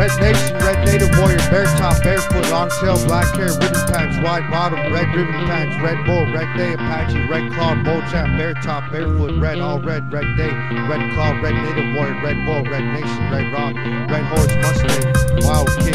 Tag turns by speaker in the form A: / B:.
A: Red Nation, Red Native Warrior, Bear Top, Barefoot, Long Tail, Black Hair, Ribbon Pants, Wide Bottom, Red Ribbon Pants, Red Bull, Red Day, Apache, Red Claw, Bull Champ, Bear Top, Barefoot, Red, All Red, Red Day, Red Claw, Red Native Warrior, Red Bull, Red Nation, Red Rock, Red Horse, Mustang, Wild Eagle,